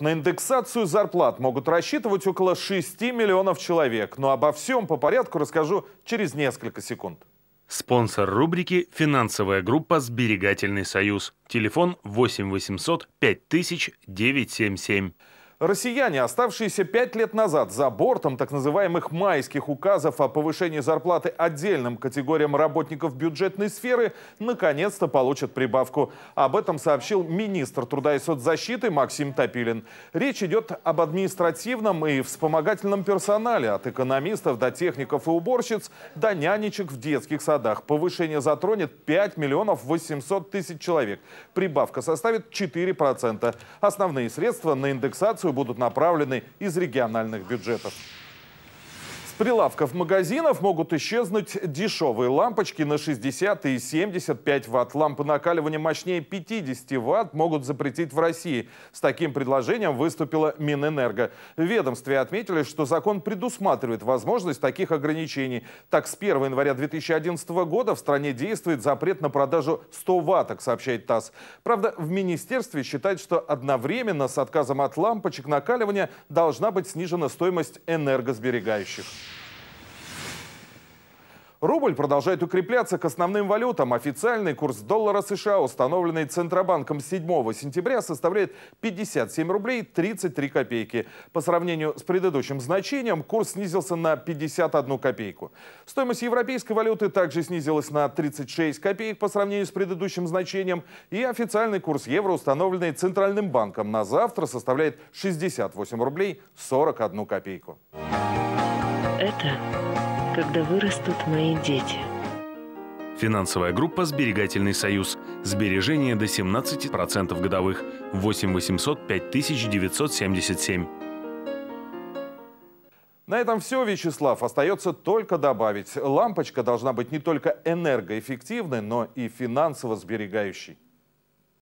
На индексацию зарплат могут рассчитывать около 6 миллионов человек. Но обо всем по порядку расскажу через несколько секунд. Спонсор рубрики «Финансовая группа Сберегательный союз». Телефон 8 800 5000 977. Россияне, оставшиеся пять лет назад за бортом так называемых майских указов о повышении зарплаты отдельным категориям работников бюджетной сферы, наконец-то получат прибавку. Об этом сообщил министр труда и соцзащиты Максим Топилин. Речь идет об административном и вспомогательном персонале, от экономистов до техников и уборщиц, до нянечек в детских садах. Повышение затронет 5 миллионов 800 тысяч человек. Прибавка составит 4%. Основные средства на индексацию будут направлены из региональных бюджетов прилавков магазинов могут исчезнуть дешевые лампочки на 60 и 75 ватт. Лампы накаливания мощнее 50 ватт могут запретить в России. С таким предложением выступила Минэнерго. В ведомстве отметили, что закон предусматривает возможность таких ограничений. Так, с 1 января 2011 года в стране действует запрет на продажу 100 ватток, сообщает ТАСС. Правда, в министерстве считают, что одновременно с отказом от лампочек накаливания должна быть снижена стоимость энергосберегающих. Рубль продолжает укрепляться к основным валютам. Официальный курс доллара США, установленный Центробанком 7 сентября, составляет 57 рублей 33 копейки. По сравнению с предыдущим значением, курс снизился на 51 копейку. Стоимость европейской валюты также снизилась на 36 копеек по сравнению с предыдущим значением. И официальный курс евро, установленный Центральным банком, на завтра составляет 68 рублей 41 копейку. Это когда вырастут мои дети. Финансовая группа «Сберегательный союз». Сбережения до 17% годовых. 8 800 5977. На этом все, Вячеслав. Остается только добавить. Лампочка должна быть не только энергоэффективной, но и финансово сберегающей.